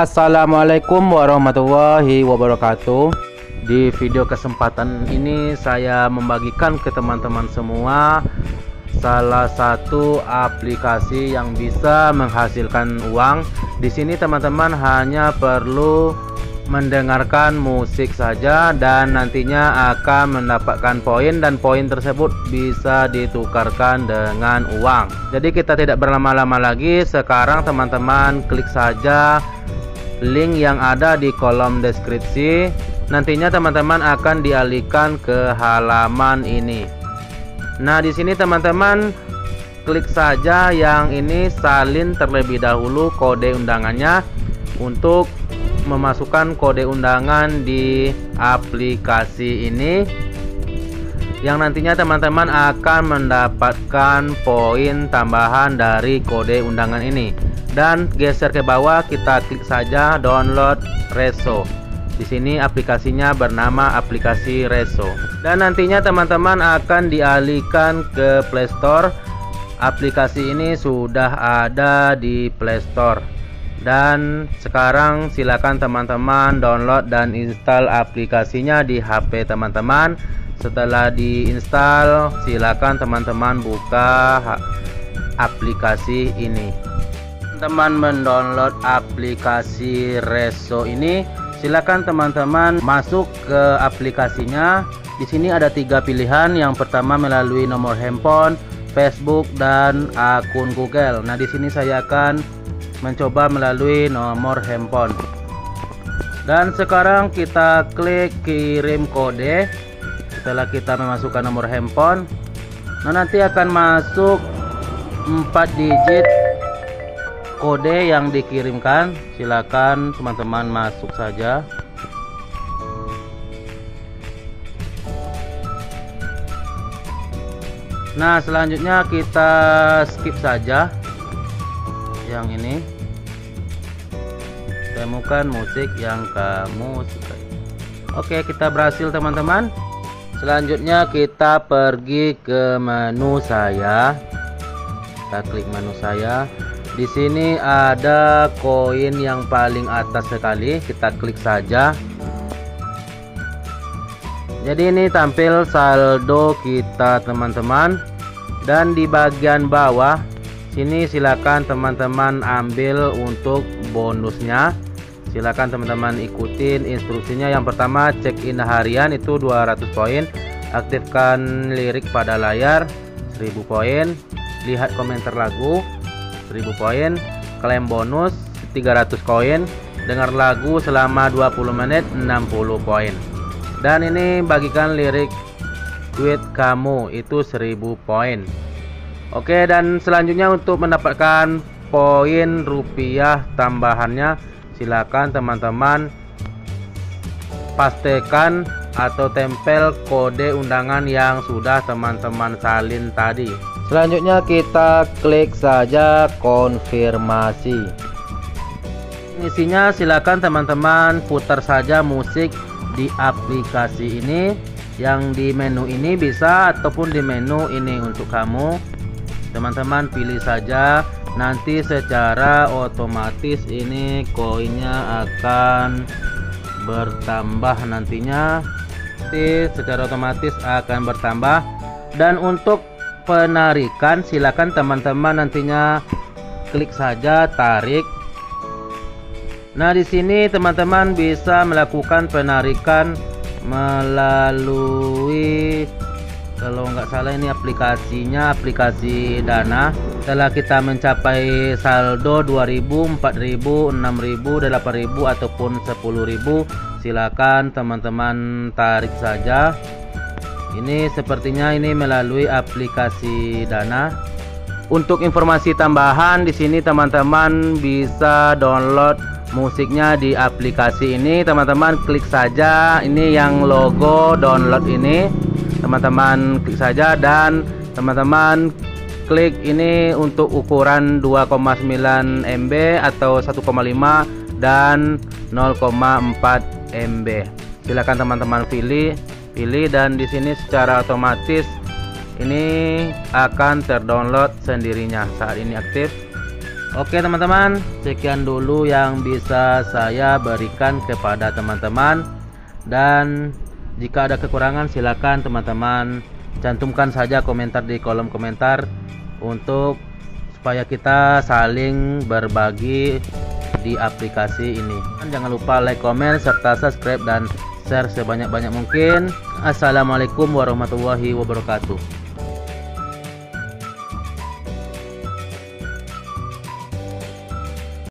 Assalamualaikum warahmatullahi wabarakatuh. Di video kesempatan ini saya membagikan ke teman-teman semua Salah satu aplikasi yang bisa menghasilkan uang. Di sini teman-teman hanya perlu mendengarkan musik saja dan nantinya akan mendapatkan poin dan poin tersebut bisa ditukarkan dengan uang. Jadi kita tidak berlama-lama lagi. Sekarang teman-teman klik saja link yang ada di kolom deskripsi. Nantinya teman-teman akan dialihkan ke halaman ini. Nah di sini teman-teman klik saja yang ini salin terlebih dahulu kode undangannya untuk memasukkan kode undangan di aplikasi ini yang nantinya teman-teman akan mendapatkan poin tambahan dari kode undangan ini. Dan geser ke bawah kita klik saja download Reso. Di sini aplikasinya bernama aplikasi Reso. Dan nantinya teman-teman akan dialihkan ke Play Store. Aplikasi ini sudah ada di Play Store. Dan sekarang silakan teman-teman download dan install aplikasinya di HP teman-teman setelah diinstal silakan teman-teman buka aplikasi ini. Teman mendownload aplikasi Reso ini silakan teman-teman masuk ke aplikasinya. Di sini ada tiga pilihan. Yang pertama melalui nomor handphone Facebook dan akun Google. Nah di sini saya akan mencoba melalui nomor handphone. Dan sekarang kita klik kirim kode setelah kita memasukkan nomor handphone nah nanti akan masuk 4 digit kode yang dikirimkan. Silakan teman-teman masuk saja. Nah selanjutnya kita skip saja yang ini. Temukan musik yang kamu sukai. Oke kita berhasil teman-teman selanjutnya kita pergi ke menu saya. Kita klik menu saya. Di sini ada koin yang paling atas sekali. Kita klik saja. Jadi ini tampil saldo kita teman-teman. Dan di bagian bawah sini silakan teman-teman ambil untuk bonusnya silakan teman-teman ikutin instruksinya. Yang pertama check in harian itu 200 poin. Aktifkan lirik pada layar 1000 poin. Lihat komentar lagu 1000 poin. Klaim bonus 300 koin dengar lagu selama 20 menit 60 poin. Dan ini bagikan lirik tweet kamu itu 1000 poin. Oke dan selanjutnya untuk mendapatkan poin rupiah tambahannya silakan teman-teman. Pastikan atau tempel kode undangan yang sudah teman-teman salin tadi. Selanjutnya kita klik saja konfirmasi. Isinya silakan teman-teman putar saja musik di aplikasi ini. Yang di menu ini bisa ataupun di menu ini untuk kamu. Teman-teman pilih saja nanti secara otomatis ini koinnya akan bertambah nantinya. Nanti secara otomatis akan bertambah. Dan untuk penarikan silakan teman-teman nantinya klik saja tarik. Nah di sini teman-teman bisa melakukan penarikan melalui kalau nggak salah ini aplikasinya aplikasi dana. Setelah kita mencapai saldo 2000 4000 6000 8000 ataupun 10000 silakan teman-teman tarik saja. Ini sepertinya ini melalui aplikasi dana. Untuk informasi tambahan di sini teman-teman bisa download musiknya di aplikasi ini. Teman-teman klik saja ini yang logo download ini teman-teman klik saja dan teman-teman klik ini untuk ukuran 2,9 MB atau 1,5 dan 0,4 MB silakan teman-teman pilih pilih dan di sini secara otomatis ini akan terdownload sendirinya. Saat ini aktif. Oke teman-teman, sekian dulu yang bisa saya berikan kepada teman-teman. Dan jika ada kekurangan silakan teman-teman cantumkan saja komentar di kolom komentar untuk supaya kita saling berbagi di aplikasi ini. Jangan lupa like, comment, serta subscribe dan share sebanyak-banyak mungkin. Assalamualaikum warahmatullahi wabarakatuh.